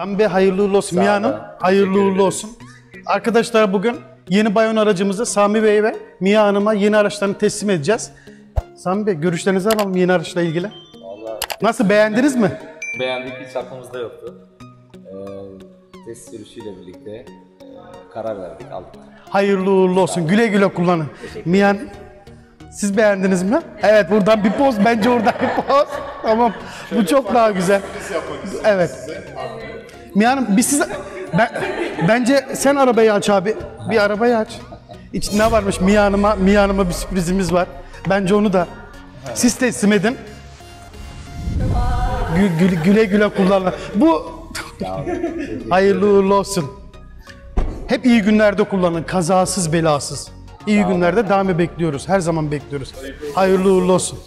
Sami Bey hayırlı uğurlu olsun. Sağ Mia olun. Hanım hayırlı Teşekkür uğurlu olsun. Arkadaşlar bugün yeni Bayon aracımızı Sami Bey ve Mia Hanım'a yeni araçlarını teslim edeceğiz. Sami Bey görüşlerinizi alalım yeni araçla ilgili. Vallahi Nasıl beğendiniz mi? beğendik hiç aklımızda yoktu. Ee, test sürüşüyle birlikte e, karar verdik aldık. Hayırlı uğurlu olsun. Güle güle kullanın. Mia siz beğendiniz mi? Evet buradan bir poz. Bence oradan bir poz. Tamam. Bu çok daha güzel. Evet. Mia Hanım biz size... Ben, bence sen arabayı aç abi. Bir arabayı aç. İçinde ne varmış Mia Hanım'a? Mia Hanım'a bir sürprizimiz var. Bence onu da siz teslim edin. Gü- gü- güle güle kullanın. Bu hayırlı uğurlu olsun. Hep iyi günlerde kullanın. Kazasız belasız. İyi günlerde daimi bekliyoruz. Her zaman bekliyoruz. Hayırlı uğurlu olsun.